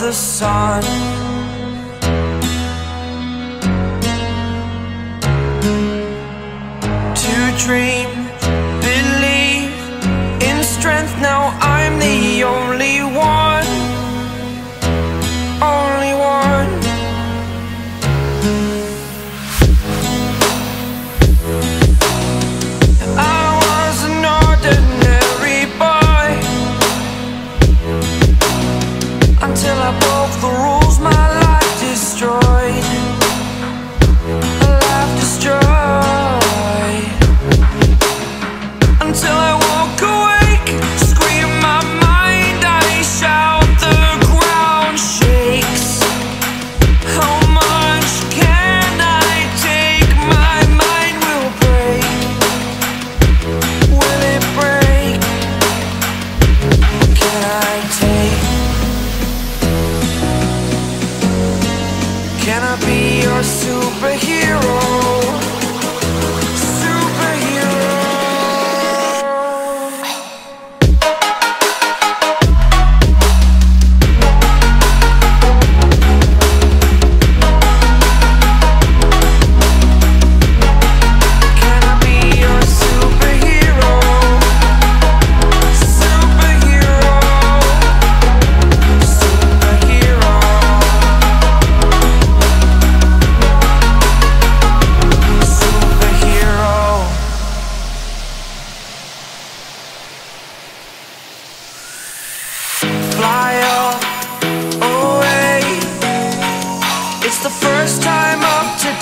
the sun. To dream, believe in strength now I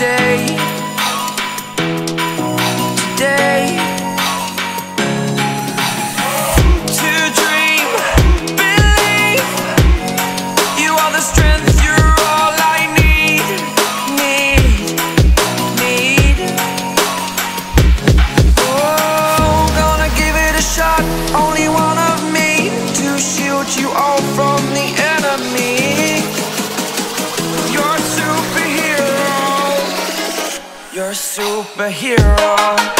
Today. Today. To dream Believe You are the strength. superhero.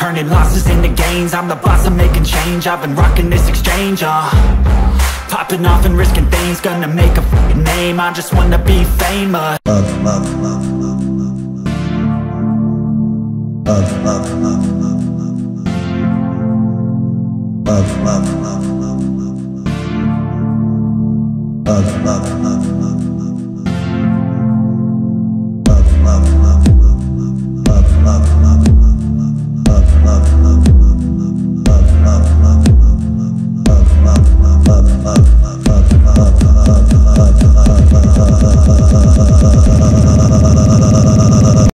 Turning losses into gains. I'm the boss, I'm making change. I've been rocking this exchange, uh. Popping off and risking things. Gonna make a name. I just wanna be famous. Love, love, love, love, love.